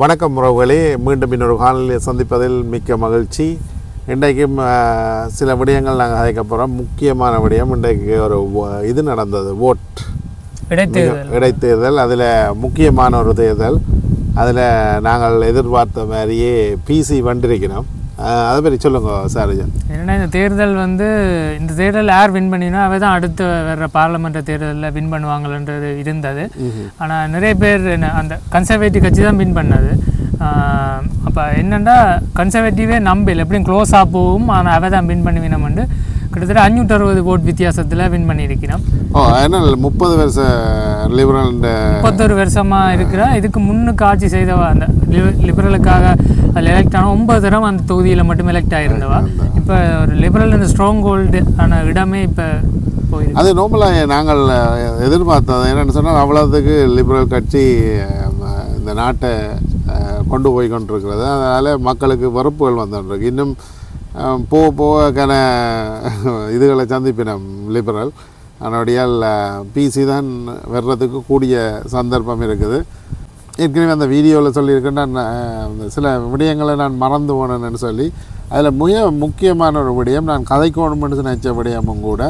வணக்கம் உறவுகளே. மீண்டும் இன்னொரு காணொலியை சந்திப்பதில் மிக்க மகிழ்ச்சி. இன்றைக்கும் சில விடயங்கள் நாங்கள் அழைக்க போகிறோம் முக்கியமான விடயம் இன்றைக்கு ஒரு இது நடந்தது ஓட் இடைத்தேர்தல். இடைத்தேர்தல். அதில் முக்கியமான ஒரு தேர்தல். அதில் நாங்கள் எதிர்பார்த்த மாதிரியே பிசி வந்திருக்கிறோம். அதை பற்றி சொல்லுங்க சாரஜன். என்னன்னா இந்த தேர்தல் வந்து இந்த தேர்தல் யார் வின் பண்ணினா அவ தான் அடுத்து வர்ற பார்லமெண்ட் தேர்தலில் வின் பண்ணுவாங்கன்றது இருந்தது. ஆனால் நிறைய பேர் என்ன அந்த கன்சர்வேட்டிவ் கட்சி தான் வின் பண்ணது. அப்போ என்னென்னா கன்சர்வேட்டிவே நம்பல. எப்படியும் க்ளோஸாக போகும். ஆனால் அவ தான் வின் பண்ணுவினோம்னு கிட்டத்தட்ட அஞ்சூற்றி அறுபது ஓட் வித்தியாசத்தில் வின் பண்ணியிருக்கிறோம் ஓ என்ன முப்பது வருஷ லிபரல் முப்பத்தொரு வருஷமாக இருக்கிற. இதுக்கு முன்னுக்கு ஆட்சி செய்தவா? அந்த லிபரலுக்காக அதில் எலெக்ட் ஆன ஒன்பது தரம் அந்த தொகுதியில் மட்டும் எலெக்ட் ஆகிருந்தவா இப்போ ஒரு லிபரல் இந்த ஸ்ட்ராங் ஹோல்டு ஆன இடமே இப்போ அது நோம்பலாக நாங்கள் எதிர்பார்த்தது. என்னென்னு சொன்னால் அவ்வளோத்துக்கு லிபரல் கட்சி இந்த நாட்டை கொண்டு போய் கொண்டிருக்கிறது அதனால் மக்களுக்கு வெறுப்புகள் வந்துருக்கு இன்னும் போக போகக்கான இதுகளை சந்திப்பினம் லிபரல். அதனுடையால் பிசி தான் வர்றதுக்கு கூடிய சந்தர்ப்பம் இருக்குது. ஏற்கனவே அந்த வீடியோவில் சொல்லியிருக்கேன் நான் அந்த சில விடயங்களை நான் மறந்து போனேன்னு சொல்லி. அதில் மிக முக்கியமான ஒரு விடயம் நான் கதைக்கோணும்னு நினச்ச விடயமும் கூட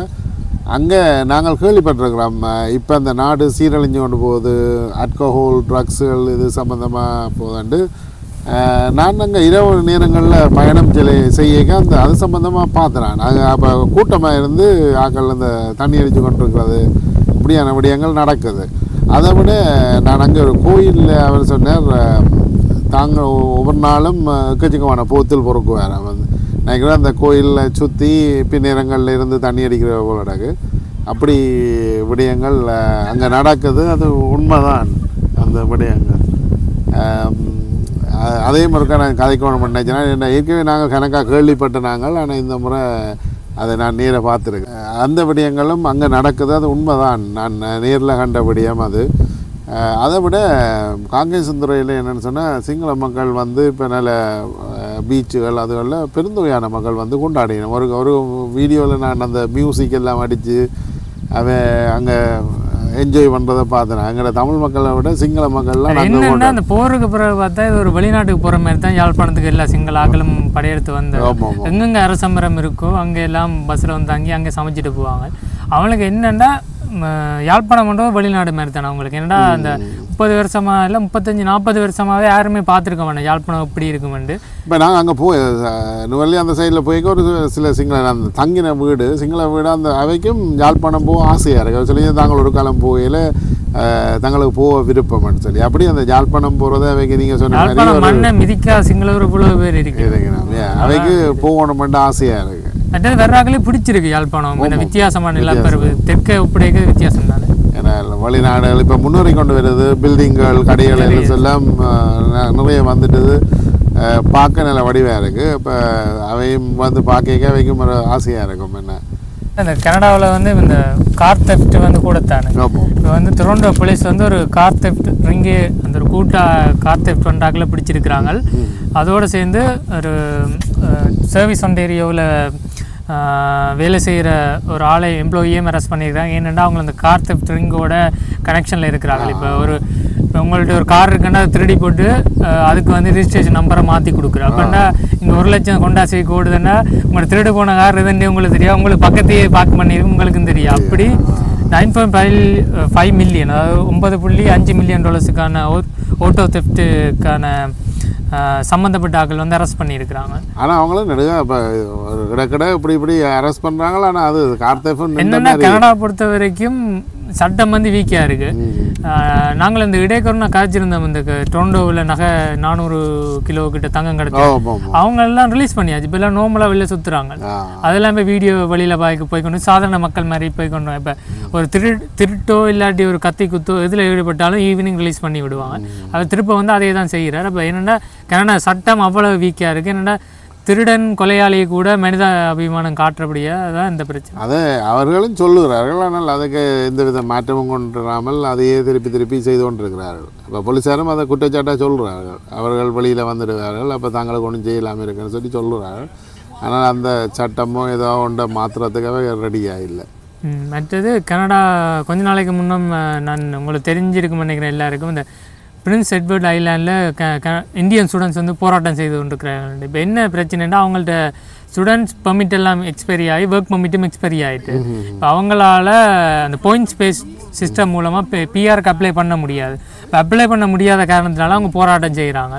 அங்கே நாங்கள் கேள்விப்பட்டிருக்கிறோம் இப்போ அந்த நாடு சீரழிஞ்சு கொண்டு போகுது அல்கஹோல் ட்ரக்ஸுகள் இது சம்மந்தமாக போதாண்டு நான் அங்கே இரவு நேரங்களில் பயணம் செய் செய்ய அந்த அது சம்மந்தமாக பார்த்துறேன் நாங்கள் அப்போ கூட்டமாக இருந்து ஆக்கள் அந்த தண்ணி அடித்து கொண்டிருக்கிறது இப்படியான விடயங்கள் நடக்குது. அதை விட நான் அங்கே ஒரு கோயிலில் அவர் சொன்னார் தாங்க ஒவ்வொரு நாளும் எக்கச்சக்கமான போத்தில் பொறுக்குவார் வந்து நினைக்கிறேன் அந்த கோயிலில் சுற்றி பின்னிறங்களில் இருந்து தண்ணி அடிக்கிற போல நடக்கு. அப்படி விடயங்கள் அங்கே நடக்குது. அது உண்மைதான் அந்த விடயங்கள். அதே முறைக்கா நான் கதைக்கோணம் நினைச்சேன்னா என்ன ஏற்கனவே நாங்கள் கணக்காக கேள்விப்பட்ட நாங்கள். ஆனால் இந்த முறை அதை நான் நேரை பார்த்துருக்கேன். அந்த விடயங்களும் அங்கே நடக்குது. அது உண்மைதான். நான் நேரில் கண்ட விடயம் அது. அதை விட காங்கேசன் துறையில் என்னென்னு சொன்னால் சிங்கள மக்கள் வந்து இப்போ நல்ல பீச்சுகள் அதுகளில் பெருந்தொகையான மக்கள் வந்து கொண்டாடினோம். ஒரு ஒரு வீடியோவில் நான் அந்த மியூசிக் எல்லாம் அடித்து அவன் அங்கே என்ஜாய் பண்ணுறதை பார்த்தேன். எங்களோட தமிழ் மக்களை விட சிங்கள மக்கள்லாம் என்னன்னா அந்த போருக்கு பிறகு பார்த்தா இது ஒரு வெளிநாட்டுக்கு போகிற மாதிரி தான் யாழ்ப்பாணத்துக்கு எல்லா சிங்கள ஆக்களும் படையெடுத்து வந்து எங்கெங்க அரசமரம் இருக்கோ அங்கே எல்லாம் பஸ்ஸில் வந்து தங்கி அங்கே சமைச்சிட்டு போவாங்க. அவங்களுக்கு என்னென்னா யாழ்ப்பாணம் மட்டும் வெளிநாடு மாதிரி தானே அவங்களுக்கு. என்னடா அந்த முப்பது வருஷமா இல்லை முப்பத்தஞ்சு நாற்பது வருஷமாவே யாருமே பார்த்துருக்க மாட்டோம் யாழ்ப்பாணம் எப்படி இருக்குமெண்டு இப்போ நாங்கள் அங்கே போய் நுவல்லி அந்த சைடில் போய்க்க ஒரு சில- சிங்கள அந்த தங்கின வீடு சிங்கள வீடு அந்த அவைக்கும் யாழ்ப்பாணம் போக ஆசையாக இருக்குது சொல்லி தாங்கள் ஒரு காலம் போகையில் தங்களுக்கு போக விருப்பம்னு சொல்லி. அப்படி அந்த யாழ்ப்பாணம் போகிறத அவைக்கு நீங்கள் சொன்ன மண்ணை மிதிக்கா சிங்களவர் இவ்வளவு பேர் இருக்கு. இருக்கிறாங்க ஏன், அவைக்கு போகணுமெண்டு ஆசையாக இருக்குது மற்றது வெறாக்களே பிடிச்சிருக்கு யாழ்ப்பாணம். வித்தியாசமான நிலப்பரப்பு. தெற்கே ஒப்படைக்க வித்தியாசம் தானே. ஏன்னா வெளிநாடுகள் இப்போ முன்னேறி கொண்டு வருது. பில்டிங்கள் கடைகள் எல்லாம் நிறைய வந்துட்டுது. பார்க்க நல்ல வடிவாக இருக்குது இப்போ அவையும் வந்து பார்க்க அவைக்கும் ஒரு ஆசையாக இருக்கும். என்ன? இந்த கனடாவில் வந்து இந்த கார் தெஃப்ட் வந்து கூட தானே ஆமாம் இப்போ வந்து டொரண்டோ போலீஸ் வந்து ஒரு கார் தெஃப்ட் ரிங்கு அந்த ஒரு கூட்டா கார் தெஃப்ட் ஒன்றாக்கில் பிடிச்சிருக்கிறாங்க. அதோடு சேர்ந்து ஒரு சர்வீஸ் ஒன்டேரியோவில் வேலை செய்கிற ஒரு ஆளை எம்ப்ளாயியே அரெஸ்ட் பண்ணியிருக்காங்க ஏனென்னா அவங்க அந்த கார் தெஃப்ட் ரிங்கோட கனெக்ஷனில் இருக்கிறாங்க இப்போ ஒரு இப்போ உங்கள்கிட்ட ஒரு கார் இருக்குன்னா அதை திருடி போட்டு அதுக்கு வந்து ரிஜிஸ்ட்ரேஷன் நம்பரை மாற்றி கொடுக்குற அப்படின்னா இங்கே ஒரு லட்சம் கொண்டாசி ஓடுதுன்னா உங்களுக்கு திருடு போன கார் இதுன்னு உங்களுக்கு தெரியும் உங்களுக்கு பக்கத்தையே பார்க் பண்ணியிருக்கு உங்களுக்கும் தெரியும் அப்படி nine point five five million அதாவது ஒன்பது புள்ளி அஞ்சு மில்லியன் டாலர்ஸுக்கான ஓட்டோ தெஃப்ட்டுக்கான சம்மந்தப்பட்ட ஆட்கள் வந்து அரெஸ்ட் பண்ணியிருக்கிறாங்க. ஆனால் அவங்களும் நெடுக இப்போ கிடக்கிட இப்படி இப்படி அரெஸ்ட் பண்ணுறாங்களா ஆனால் அது கார்த்தேஃபன் என்னென்னா கனடா பொறுத்த வரைக்கும் சட்டம் வந்து வீக்காக இருக்குது நாங்கள் இந்த இடைக்கொரோனா காய்ச்சிருந்தோம் இந்த டொரண்டோவில் நகை நானூறு கிலோ கிட்ட தங்கம் கிடச்சி அவங்க எல்லாம் ரிலீஸ் பண்ணியாச்சு. இப்போ எல்லாம் நோமலாக வெளில சுற்றுறாங்க அதெல்லாம் இப்போ வீடியோ வழியில் பாய்க்கு போய் கொண்டு சாதாரண மக்கள் மாதிரி போய் கொண்டு இப்போ ஒரு திரு திருட்டோ இல்லாட்டி ஒரு கத்தி குத்தோ எதில் ஈடுபட்டாலும் ஈவினிங் ரிலீஸ் பண்ணி விடுவாங்க. அவர் திருப்ப வந்து அதே தான் செய்கிறார் அப்போ என்னென்னா கனடா சட்டம் அவ்வளோ வீக்காக இருக்குது என்னென்னா திருடன் கொலையாளியை கூட மனித அபிமானம் காட்டுறபடியா அதான் இந்த பிரச்சனை? அதை அவர்களும் சொல்லுகிறார்கள். ஆனால் அதுக்கு எந்த வித மாற்றமும் கொண்டு வராமல் அதையே திருப்பி திருப்பி செய்து கொண்டிருக்கிறார்கள். இப்போ போலீஸாரும் அதை குற்றச்சாட்டாக சொல்கிறார்கள் அவர்கள் வெளியில் வந்துடுவார்கள் அப்போ தாங்களுக்கு ஒன்றும் செய்யலாமல் இருக்குன்னு சொல்லி சொல்லுகிறார்கள். ஆனால் அந்த சட்டமோ ஏதோ ஒன்றை மாற்றுறதுக்காக ரெடியாக இல்லை ம், மற்றது கனடா கொஞ்ச நாளைக்கு முன்னம் அஹ், நான் உங்களுக்கு தெரிஞ்சிருக்கும் நினைக்கிறேன் எல்லாருக்கும். இந்த பிரின்ஸ் எட்வர்ட் ஐலாண்டில் இந்தியன் ஸ்டூடெண்ட்ஸ் வந்து போராட்டம் செய்து கொண்டிருக்கிறாங்க இப்போ என்ன பிரச்சனைன்னா அவங்கள்ட்ட ஸ்டூடெண்ட்ஸ் பெர்மிட் எல்லாம் எக்ஸ்பைரி ஆகி ஒர்க் பெர்மிட்டும் எக்ஸ்பைரி ஆகிட்டு இப்போ அவங்களால அந்த பாயிண்ட் ஸ்பேஸ் சிஸ்டம் மூலமாக பிஆருக்கு அப்ளை பண்ண முடியாது. இப்போ அப்ளை பண்ண முடியாத காரணத்தினால அவங்க போராட்டம் செய்கிறாங்க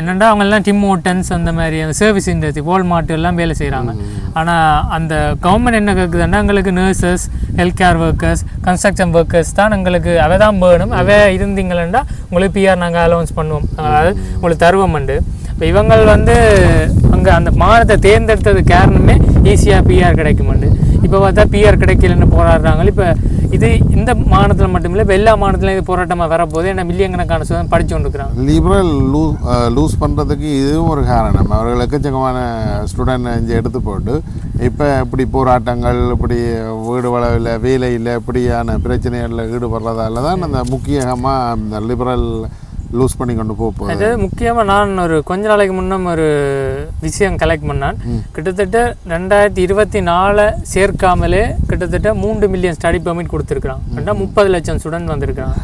என்னென்னா அவங்க எல்லாம் டிம் ஹோட்டன்ஸ் அந்த மாதிரி அந்த சர்வீஸ் இண்டஸ்ட்ரி வால்மார்ட் எல்லாம் வேலை செய்கிறாங்க ஆனால் அந்த கவர்மெண்ட் என்ன கேட்குதுன்னா எங்களுக்கு nurses health care workers construction workers தான் எங்களுக்கு அவை தான் வேணும். அவை இருந்தீங்களா உங்களுக்கு பிஆர் நாங்கள் அலௌன்ஸ் பண்ணுவோம். அதாவது உங்களுக்கு தருவோம்ண்டு இப்போ இவங்கள் வந்து அங்கே அந்த மாநிலத்தை தேர்ந்தெடுத்தது காரணமே ஈஸியாக பிஆர் கிடைக்குமாண்டு இப்போ பார்த்தா பிஆர் கிடைக்கலன்னு போராடுறாங்க. இப்போ இது இந்த மாநிலத்தில் மட்டுமில்லை இப்போ எல்லா மாநிலத்திலும் இது போராட்டமாக வரப்போது ஏன்னா மில்லியன் கணக்கான படித்து படிச்சு கொண்டிருக்கிறாங்க லிபரல் லூ லூஸ் பண்ணுறதுக்கு இதுவும் ஒரு காரணம். அவர்கள் எக்கச்சக்கமான ஸ்டூடெண்ட் இங்கே எடுத்து போட்டு இப்போ இப்படி போராட்டங்கள் இப்படி வீடு வளவில் வேலை இல்லை இப்படியான பிரச்சனைகளில் ஈடுபடுறதால தான் அந்த முக்கியமாக இந்த லிபரல் லூஸ் பண்ணி கொண்டு போக அது முக்கியமாக நான் ஒரு கொஞ்ச நாளைக்கு முன்னம் ஒரு விஷயம் கலெக்ட் பண்ணான். கிட்டத்தட்ட ரெண்டாயிரத்தி இருபத்தி நாலு சேர்க்காமலே கிட்டத்தட்ட மூன்று மில்லியன் ஸ்டடி பெர்மிட் கொடுத்துருக்குறான். ரெண்டா முப்பது லட்சம் ஸ்டூடெண்ட் வந்திருக்காங்க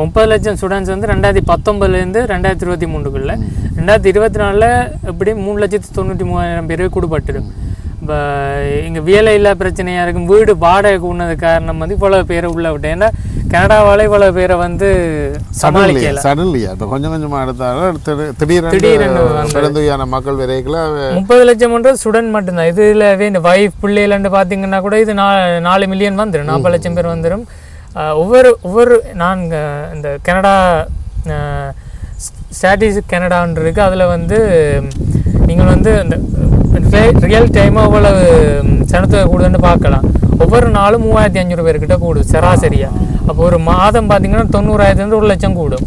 முப்பது லட்சம் ஸ்டூடெண்ட்ஸ் வந்து ரெண்டாயிரத்தி பத்தொம்பதுலேருந்து ரெண்டாயிரத்தி இருபத்தி மூணுக்குள்ள ரெண்டாயிரத்தி இருபத்தி நாலில் எப்படி மூணு லட்சத்தி தொண்ணூற்றி மூவாயிரம் பேர் கொடுப்பட்டுடும் இப்போ இங்கே வேலை இல்லா பிரச்சனையாக இருக்கும் வீடு வாடகை கூடது காரணம் வந்து இவ்வளோ பேரை உள்ள விட்டேன். ஏன்னா கனடாவால் இவ்வளோ பேரை வந்து சமாளிக்கல. சடன்லியா இப்போ கொஞ்சம் கொஞ்சமாக எடுத்தாலும் திடீர் திடீரென்று திடீரென்று பெருந்தொகையான மக்கள் விரைக்கில் முப்பது லட்சம்ன்றது ஸ்டூடெண்ட் மட்டும்தான். இதுலவே இந்த வைஃப் பிள்ளைலன்னு பார்த்தீங்கன்னா கூட இது நா நாலு மில்லியன் வந்துடும் நாற்பது லட்சம் பேர் வந்துடும் ஒவ்வொரு ஒவ்வொரு நான் இந்த கனடா ஸ்டாட்டிஸ்டிக் கனடான்னு அதில் வந்து நீங்கள் வந்து இந்த ரியல் டைமாக எவ்வளவு சனத்தொகை கூடுதுன்னு பார்க்கலாம். ஒவ்வொரு நாளும் மூவாயிரத்தி அஞ்சூறு பேர்கிட்ட கூடுது சராசரியாக அப்போ ஒரு மாதம் பார்த்தீங்கன்னா தொண்ணூறாயிரத்துலேருந்து ஒரு லட்சம் கூடும்.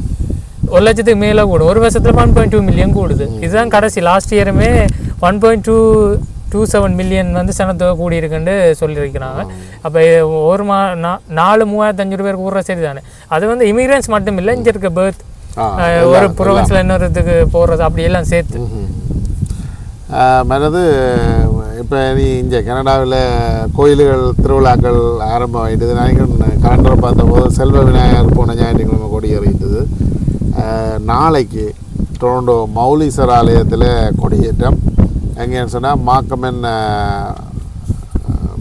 ஒரு லட்சத்துக்கு மேலே கூடும். ஒரு வருஷத்துல ஒன் பாயிண்ட் டூ மில்லியன் கூடுது. இதுதான் கடைசி. Last இயருமே one point two two seven million வந்து சனத்தொகை கூடியிருக்குன்னு சொல்லியிருக்கிறாங்க. அப்போ ஒரு மா நாலு மூவாயிரத்தி அஞ்சூறு பேர் கூடுற சரி தானே. அது வந்து இமிகிரன்ஸ் மட்டும் இல்லை இங்கே இருக்க பேர்த் ஒரு ப்ரொவின்ஸில் இன்னொருத்துக்கு போகிறது அப்படி எல்லாம் சேர்த்து. மனது இப்போ நீ இங்கே கனடாவில் கோயில்கள் திருவிழாக்கள் ஆரம்பமாகிட்டது நினைக்கிறேன் கலண்டரை பார்த்தபோது செல்வ விநாயகர் போன ஞாயிற்றுக்கிழமை கொடி ஏறிட்டது நாளைக்கு டொரண்டோ மௌலீஸ்வர ஆலயத்தில் கொடியேற்றம். எங்கேன்னு சொன்னால் மாக்கமென்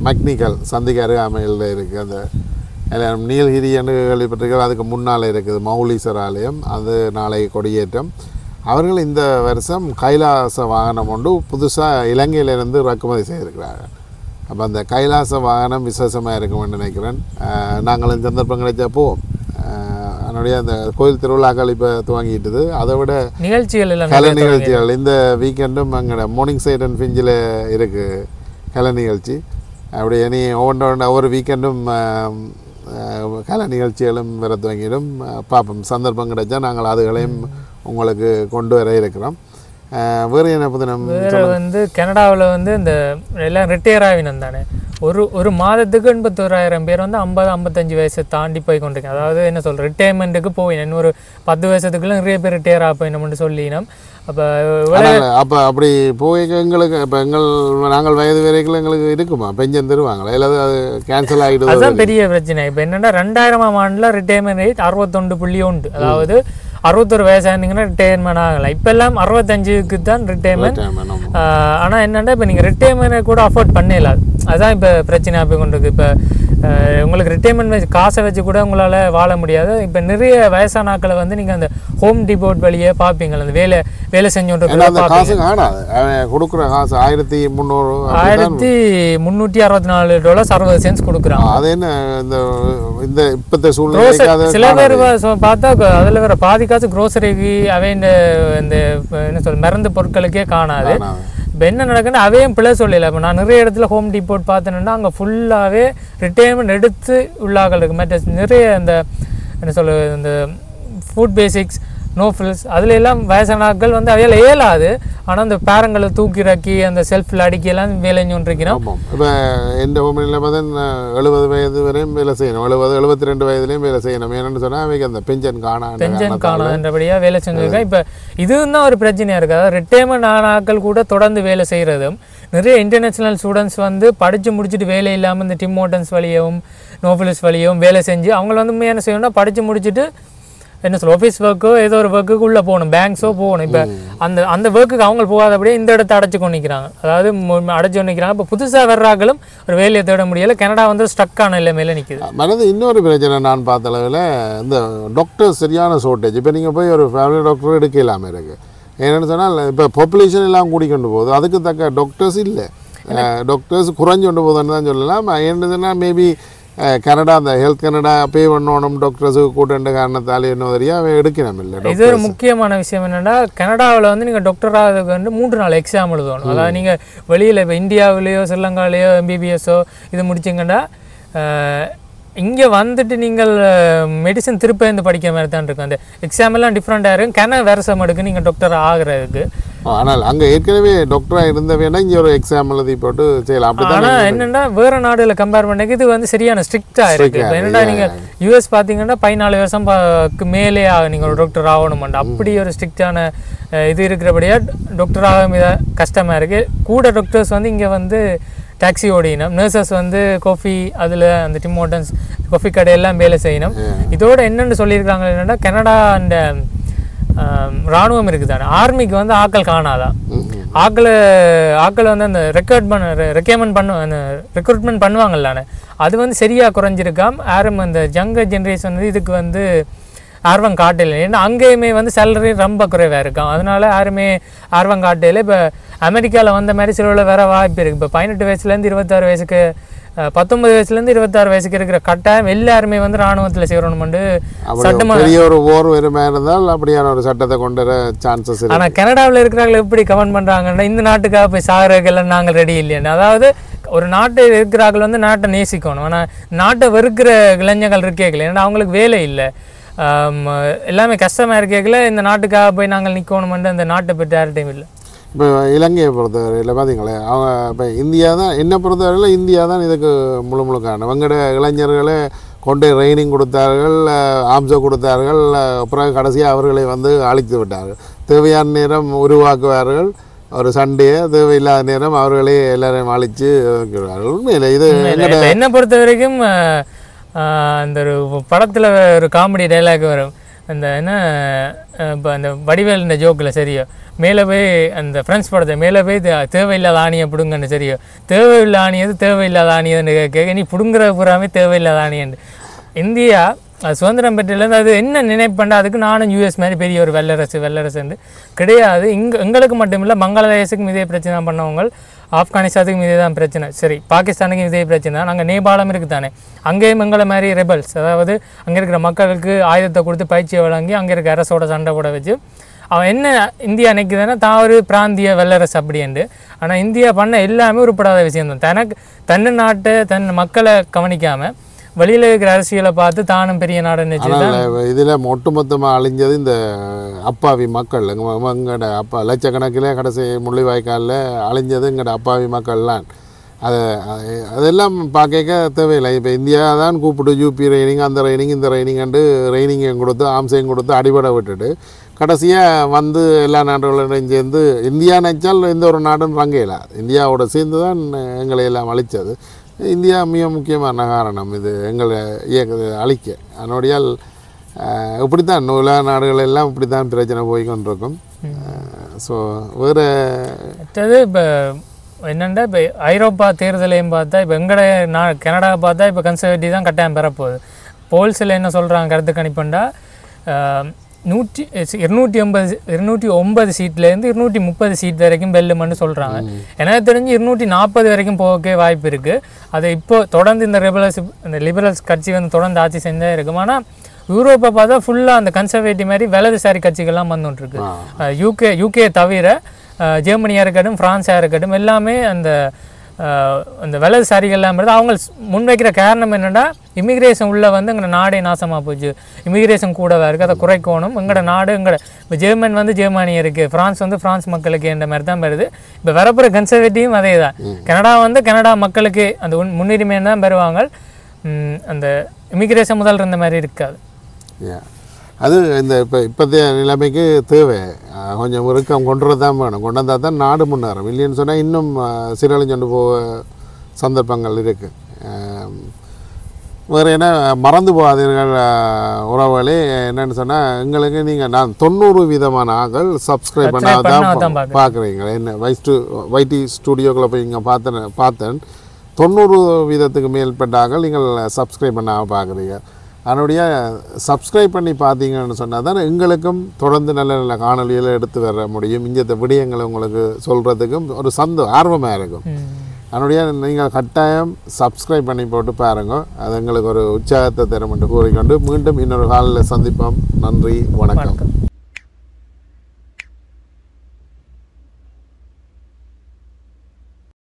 மெக்னிக்கல் சந்திக்கு அருகாமையில் இருக்குது அந்த நீலகிரி என்று கேள்விப்பட்டிருக்கிறது அதுக்கு முன்னால் இருக்குது மௌலீஸ்வர ஆலயம் அது நாளை கொடியேற்றம். அவர்கள் இந்த வருஷம் கைலாச வாகனம் ஒன்று புதுசாக இலங்கையிலிருந்து இறக்குமதி செய்திருக்கிறார்கள். அப்போ அந்த கைலாச வாகனம் விசேஷமாக இருக்கும்னு நினைக்கிறேன். அஹ், நாங்களும் சந்தர்ப்பம் கிடைச்சா போவோம். அதனுடைய அந்த கோயில் திருவிழாக்கள் இப்போ துவங்கிட்டுது. அதை விட நிகழ்ச்சிகள் கலை நிகழ்ச்சிகள் இந்த வீக்கெண்டும் எங்களோட மார்னிங் சைட் அண்ட் ஃபிஞ்சில் இருக்குது கலை நிகழ்ச்சி. அப்படி இனி ஒவ்வொன்று ஒவ்வொரு வீக்கெண்டும் கலை நிகழ்ச்சிகளும் வர துவங்கிடும். பார்ப்போம். சந்தர்ப்பம் கிடைச்சா நாங்கள் அதுகளையும் உங்களுக்கு கொண்டு வர இருக்கிறோம். வேறு என்ன புதினம் வேற வந்து கனடாவில் வந்து இந்த எல்லாம் ரிட்டையர் ஆகினம் தானே. ஒரு ஒரு மாதத்துக்கு எண்பத்தோராயிரம் பேர் வந்து ஐம்பது ஐம்பத்தஞ்சு வயசை தாண்டி போய் கொண்டிருக்கேன் அதாவது என்ன சொல்ற ரிட்டையர்மெண்ட்டுக்கு போயினேன் இன்னொரு பத்து வருஷத்துக்குள்ள நிறைய பேர் ரிட்டையர் ஆக போயினோம்னு சொல்லினோம். அப்போ அப்போ அப்படி போய் எங்களுக்கு இப்போ எங்கள் நாங்கள் வயது வரைக்கும் எங்களுக்கு இருக்குமா? பெஞ்சன் தருவாங்களா? இல்லாத அது கேன்சல் ஆகிடுது அதுதான் பெரிய பிரச்சனை. இப்போ என்னன்னா ரெண்டாயிரமாம் ஆண்டில் ரிட்டையர்மெண்ட் ரேட் அறுபத்தொண்டு புள்ளி உண்டு அதாவது அறுபத்தொரு வயசானீங்கன்னா ரிட்டையர்மெண்ட் ஆகலாம். இப்போ எல்லாம் அறுபத்தஞ்சுக்கு தான் ரிட்டையர்மெண்ட் ஆனால் என்னென்னா இப்போ நீங்கள் ரிட்டையர்மெண்ட்டை கூட அஃபோர்ட் பண்ணிடலாம் அதுதான் இப்போ பிரச்சனை போய் கொண்டு இப்போ உங்களுக்கு ரிட்டையர்மெண்ட் வச்சு காசை வச்சு கூட உங்களால் வாழ முடியாது. இப்போ நிறைய வயசான ஆட்களை வந்து நீங்கள் அந்த ஹோம் டிபோட் வழியே பார்ப்பீங்களா? அந்த வேலை வேலை செஞ்சோன்ற ஏன்னா அந்த காசு காணாது. அவன் கொடுக்குற காசு ஆயிரத்தி முந்நூறு ஆயிரத்தி முந்நூற்றி அறுபத்தி நாலு டாலர்ஸ் அறுபது சென்ஸ் கொடுக்குறாங்க. அது என்ன இந்த இந்த இப்பத்த சூழ்நிலைக்கு அது சில பேர் பார்த்தா அதுல வேற பாதி காசு க்ரோசரிக்கு அவை இந்த என்ன சொல்ற மருந்து பொருட்களுக்கே காணாது. இப்போ என்ன நடக்குதுன்னு அவையும் பிழை சொல்லலை. இப்போ நான் நிறைய இடத்துல ஹோம் டிபோட் பார்த்தேன்னா அங்கே ஃபுல்லாகவே ரிட்டையர்மெண்ட் எடுத்து உள்ளாக்கள் இருக்கு. மற்ற நிறைய இந்த என்ன சொல்ல இந்த ஃபுட் பேசிக்ஸ் நோ ஃபில்ஸ் அதுல எல்லாம் வயசான ஆட்கள் வந்து அவையால் இயலாது. ஆனால் அந்த பேரங்களை தூக்கி இறக்கி அந்த செல்ஃபில் அடிக்கலாம் வேலை செஞ்சுருக்கிறோம் ஆமாம். இப்போ எந்த ஹோமில் பார்த்தா எழுபது வயது வரையும் வேலை செய்யணும். எழுபது எழுபத்தி ரெண்டு வயதுலேயும் வேலை செய்யணும். ஏன்னு சொன்னால் அவைக்கு அந்த பென்ஷன் காணா பென்ஷன் காணாதபடியா வேலை செஞ்சிருக்கேன் இப்போ இதுவும் தான் ஒரு பிரச்சனையா இருக்கு. அதாவது ரிட்டையர்மெண்ட் ஆன ஆட்கள் கூட தொடர்ந்து வேலை செய்யறதும் நிறைய இன்டர்நேஷனல் ஸ்டூடெண்ட்ஸ் வந்து படிச்சு முடிச்சுட்டு வேலை இல்லாம இந்த டிம் மோட்டன்ஸ் வழியவும் நோபலிஸ் வழியவும் வேலை செஞ்சு அவங்கள வந்து என்ன செய்யணும்னா படிச்சு முடிச்சுட்டு என்ன சொல்ல ஆஃபீஸ் ஒர்க்கோ ஏதோ ஒரு ஒர்க்குக்கு உள்ளே போகணும் பேங்க்ஸோ போகணும். இப்போ அந்த அந்த ஒர்க்குக்கு அவங்க போகாதபடியே இந்த இடத்த அடைச்சு கொண்டு நிற்கிறாங்க அதாவது அடைச்சு கொண்டு நிற்கிறாங்க இப்போ புதுசாக வர்றாங்களும் ஒரு வேலையை தேட முடியல. கனடா வந்து ஸ்டக்கான நிலைமையில நிற்குது மனது இன்னொரு பிரச்சனை நான் பார்த்த அளவில் இந்த டாக்டர் சரியான ஷார்ட்டேஜ் இப்போ நீங்கள் போய் ஒரு ஃபேமிலி டாக்டர் எடுக்க இல்லாமல் இருக்கு. என்னென்னு சொன்னால் இப்போ பாப்புலேஷன் எல்லாம் கூடிக்கொண்டு போகுது. அதுக்கு தக்க டாக்டர்ஸ் இல்லை. டாக்டர்ஸ் குறைஞ்சு கொண்டு போகுதுன்னு தான் சொல்லலாம். என்னதுன்னா மேபி கனடா அந்த ஹெல்த் கனடா பே பண்ணணும் டாக்டர்ஸுக்கு கூட்டண்ட காரணத்தால் என்ன தெரியா அவன் எடுக்கணும் இல்லை இது ஒரு முக்கியமான விஷயம் என்னன்னா கனடாவில் வந்து நீங்கள் டாக்டர் ஆகிறதுக்கு வந்து மூன்று நாள் எக்ஸாம் எழுதணும் அதாவது நீங்கள் வெளியில் இப்போ இந்தியாவிலேயோ ஸ்ரீலங்காலேயோ எம்பிபிஎஸ்ஸோ இது முடிச்சிங்கன்னா இங்கே வந்துட்டு நீங்கள் மெடிசன் திருப்ப இருந்து படிக்கிற மாதிரி தான் இருக்கும் அந்த எக்ஸாம் எல்லாம் டிஃப்ரெண்ட்டாக இருக்கும் கன வருஷம் எடுக்கு நீங்கள் டாக்டர் ஆகிறதுக்கு ஆனால் அங்கே ஏற்கனவே டாக்டராக இருந்தவேனா இங்கே ஒரு எக்ஸாம் எழுதி போட்டு செய்யலாம். அப்படி ஆனா என்னன்னா வேற நாடுல கம்பேர் பண்ணக்கு இது வந்து சரியான ஸ்ட்ரிக்டா இருக்கு. இப்போ என்னடா நீங்க யூஎஸ் பாத்தீங்கன்னா பதினாலு வருஷம் பா- மேலே ஆக நீங்க ஒரு டாக்டர் ஆகணுமாண்டா. அப்படி ஒரு ஸ்ட்ரிக்டான இது இருக்கிறபடியா டாக்டர் ஆக மித கஷ்டமா இருக்கு. கூட டாக்டர்ஸ் வந்து இங்க வந்து டாக்ஸி ஓடினோம் நர்சஸ் வந்து காஃபி அதில் அந்த டிம் ஹோட்டன்ஸ் காஃபி கடையெல்லாம் வேலை செய்யணும். இதோட என்னென்னு சொல்லியிருக்காங்க என்னன்னா கனடா அந்த ராணுவம் இருக்குதானே? ஆர்மிக்கு வந்து ஆட்கள் காணாதான் ஆக்களை ஆக்களை வந்து அந்த ரெக்கார்ட் பண்ண ரெக்கமெண்ட் பண்ண அந்த ரெக்ரூட்மெண்ட் பண்ணுவாங்கல்லானே அது வந்து சரியாக குறைஞ்சிருக்காம் யாரும் அந்த ஜங்கர் ஜென்ரேஷன் வந்து இதுக்கு வந்து ஆர்வம் காட்டல. ஏன்னா அங்கேயுமே வந்து சேலரி ரொம்ப குறைவாக இருக்கும். அதனால யாருமே ஆர்வம் காட்டல. இப்போ அமெரிக்காவில் வந்த மாதிரி சிலவில் வேற வாய்ப்பு இருக்குது இப்போ பதினெட்டு வயசுலேருந்து இருபத்தாறு வயசுக்கு பத்தொன்பது வயசுலேருந்து இருபத்தாறு வயசுக்கு இருக்கிற கட்டாயம் எல்லாருமே வந்து ராணுவத்தில் சேரணுமெண்டு அப்படி சட்டமா பெரிய ஒரு ஓர் வருமா இருந்தால் அப்படியான ஒரு சட்டத்தை கொண்டு வர சான்சஸ் இருக்கு. ஆனா கனடாவில் இருக்கிறவங்க எப்படி கமெண்ட் பண்றாங்கன்னா இந்த நாட்டுக்காக போய் சாகிறதுக்கெல்லாம் நாங்கள் ரெடி இல்லைன்னு அதாவது ஒரு நாட்டு இருக்கிறார்கள் வந்து நாட்டை நேசிக்கணும். ஆனா நாட்டை வெறுக்கிற இளைஞர்கள் இருக்கேக்கல ஏன்னா அவங்களுக்கு வேலை இல்லை. எல்லாமே கஷ்டமா இருக்கேக்கல இந்த நாட்டுக்காக போய் நாங்கள் நிற்கணுமென்று அந்த நாட்டை பற்றி யார்ட்டையும் இல்லை. இப்போ இலங்கையை பொறுத்தவரையில் பார்த்தீங்களே அவங்க இப்போ இந்தியா தான் என்னை பொறுத்தவரையில் இந்தியா தான் இதுக்கு முழு முழு காரணம். அவங்களோட இளைஞர்களை கொண்டு ட்ரைனிங் கொடுத்தார்கள் ஆம்சோ கொடுத்தார்கள் அஹ், பிறகு கடைசியாக அவர்களை வந்து அழித்து விட்டார்கள். தேவையான நேரம் உருவாக்குவார்கள். ஒரு சண்டையை தேவையில்லாத நேரம் அவர்களே எல்லாரையும் அழித்து உண்மையில் இது என்ன பொறுத்த வரைக்கும் அந்த ஒரு படத்துல ஒரு காமெடி டைலாக் வரும். அந்த என்ன இப்போ அந்த வடிவேல் இந்த ஜோக்கில் சரியோ. மேலே போய் அந்த ஃப்ரெண்ட்ஸ் படத்தை மேலே போய் தேவையில்லாத ஆணியை பிடுங்கன்னு சரியோ. தேவையில்லை ஆணியது தேவையில்லாத ஆணியதுன்னு கேட்க நீ பிடுங்குற பூராமே தேவையில்லாத ஆணியன்னு இந்தியா அது சுதந்திரம் பெற்றிலேருந்து அது என்ன நினைப்பண்டா? அதுக்கு நானும் யூஎஸ் மாதிரி பெரிய ஒரு வெள்ளரசு வல்லரசுன்னு கிடையாது. இங்கே எங்களுக்கு மட்டுமில்லை பங்களாதேஷுக்கும் இதே பிரச்சனை பண்ணவங்க ஆப்கானிஸ்தானுக்கும் இதே தான் பிரச்சனை. சரி பாகிஸ்தானுக்கும் இதே பிரச்சனை தான். நாங்கள் நேபாளம் இருக்குது தானே அங்கேயும் எங்களை மாதிரி ரெபல்ஸ் அதாவது அங்கே இருக்கிற மக்களுக்கு ஆயுதத்தை கொடுத்து பயிற்சியை வழங்கி அங்கே இருக்கிற அரசோட சண்டை போட வச்சு அவன் என்ன இந்தியா நினைக்குதுன்னா தான் ஒரு பிராந்திய வல்லரசு அப்படின்ட்டு. ஆனால் இந்தியா பண்ண எல்லாமே உருப்படாத விஷயம் தான் தனக்கு தன்னு நாட்டை தன் மக்களை கவனிக்காமல் வெளியில் இருக்கிற அரசியலை பார்த்து தானும் பெரிய நாடுன்னு ஆனால் இதில் ஒட்டுமொத்தமாக அழிஞ்சது இந்த அப்பாவி மக்கள். எங்களோட அப்பா லட்சக்கணக்கில் கடைசி முள்ளிவாய்க்காலில் அழிஞ்சது எங்களோட அப்பாவி மக்கள்லாம். அதை அது- அதெல்லாம் பார்க்க தேவையில்லை. இப்போ இந்தியா தான் கூப்பிட்டு யூபி ரைனிங் அந்த ரைனிங் இந்த ரைனிங்ண்டு ரைனிங்கையும் கொடுத்து ஆம்சையும் கொடுத்து அடிபட விட்டுட்டு கடைசியாக வந்து எல்லா நாடுகளுடன் சேர்ந்து இந்தியா நினைச்சால் எந்த ஒரு நாடும் ரங்கையில இந்தியாவோட சேர்ந்து தான் எங்களை எல்லாம் அழித்தது இந்தியா மிக முக்கியமான காரணம். இது எங்களை இயக்க அழிக்க. அதனுடையால் இப்படித்தான் உலக நாடுகள் எல்லாம் இப்படித்தான் பிரச்சனை போய் கொண்டிருக்கும். ஸோ வேறு மற்றது இப்போ என்னென்னா இப்போ ஐரோப்பா தேர்தலையும் பார்த்தா இப்போ எங்கட நான் கனடாவை பார்த்தா இப்போ கன்சர்வேட்டிவ் தான் கட்டாயம் பெறப்போகுது. போல்ஸில் என்ன சொல்கிறாங்க கருத்து கணிப்புண்டா நூற்றி இருநூற்றி ஒன்பது இருநூற்றி ஒன்பது சீட்லேருந்து இருநூற்றி முப்பது சீட் வரைக்கும் வெல்லுமென்னு சொல்கிறாங்க எனக்கு தெரிஞ்சு இருநூற்றி நாற்பது வரைக்கும் போகவே வாய்ப்பு இருக்குது அது இப்போ தொடர்ந்து இந்த லிபரல்ஸ் இந்த லிபரல்ஸ் கட்சி வந்து தொடர்ந்து ஆட்சி செஞ்சே இருக்கும். ஆனால் யூரோப்பை பார்த்தா ஃபுல்லாக அந்த கன்சர்வேட்டிவ் மாதிரி வலதுசாரி கட்சிகள்லாம் வந்துட்டுருக்கு. யூகே யூகே தவிர ஜெர்மனியாக இருக்கட்டும் ஃப்ரான்ஸாக இருக்கட்டும் எல்லாமே அந்த அந்த வலதுசாரிகள்லாம் இருந்தால் அவங்க முன்வைக்கிற காரணம் என்னென்னா இமிக்ரேஷன் உள்ள வந்து எங்களோட நாடே நாசமாக போச்சு. இமிக்ரேஷன் கூடவா இருக்குது அதை குறைக்கணும். எங்களோட நாடு எங்களோட இப்போ ஜெர்மன் வந்து ஜெர்மனி இருக்குது ஃப்ரான்ஸ் வந்து ஃப்ரான்ஸ் மக்களுக்கு என்ற மாதிரி தான் வருது. இப்போ வரப்போகிற கன்சர்வேட்டிவும் அதே தான் கனடா வந்து கனடா மக்களுக்கு அந்த உன் முன்னுரிமை தான் பெறுவாங்க அந்த இமிக்ரேஷன் முதல் இருந்த மாதிரி இருக்காது. அது இந்த இப்போ இப்போதைய நிலைமைக்கு தேவை. கொஞ்சம் இறுக்கம் கொண்டு தான் வேணும். கொண்டு வந்தால் தான் நாடு முன்னேறும். இல்லைன்னு சொன்னால் இன்னும் அஹ், சீரழிஞ்சு கொண்டு போக சந்தர்ப்பங்கள் இருக்குது வேறு என்ன மறந்து போகாதீர்கள் உறவுகளே. என்னன்னு சொன்னால் எங்களுக்கு நீங்கள் நான் தொண்ணூறு விதமான ஆக்கள் சப்ஸ்கிரைப் பண்ணாதான் பண்ணாதான் பார்க்குறேன். பார்க்குறீங்க என்ன வைஸ்டு வைடி ஸ்டுடியோக்குள்ளே போய் இங்கே பார்த்தேன் பார்த்தேன். தொண்ணூறு வீதத்துக்கு மேற்பட்ட ஆக்கள் நீங்கள் சப்ஸ்கிரைப் பண்ணாமல் பார்க்குறீங்க அதனுடைய சப்ஸ்கிரைப் பண்ணி பார்த்தீங்கன்னு சொன்னால் தான் எங்களுக்கும் தொடர்ந்து நல்ல நல்ல காணொலிகளை எடுத்து வர முடியும். இங்கே விடயங்களை உங்களுக்கு சொல்கிறதுக்கும் ஒரு சந்த ஆர்வமாக இருக்கும். அதனுடைய நீங்கள் கட்டாயம் சப்ஸ்கிரைப் பண்ணி போட்டு பாருங்க. அது எங்களுக்கு ஒரு உற்சாகத்தை தரும் என்று கூறிக்கொண்டு மீண்டும் இன்னொரு காலில் சந்திப்போம். நன்றி வணக்கம்.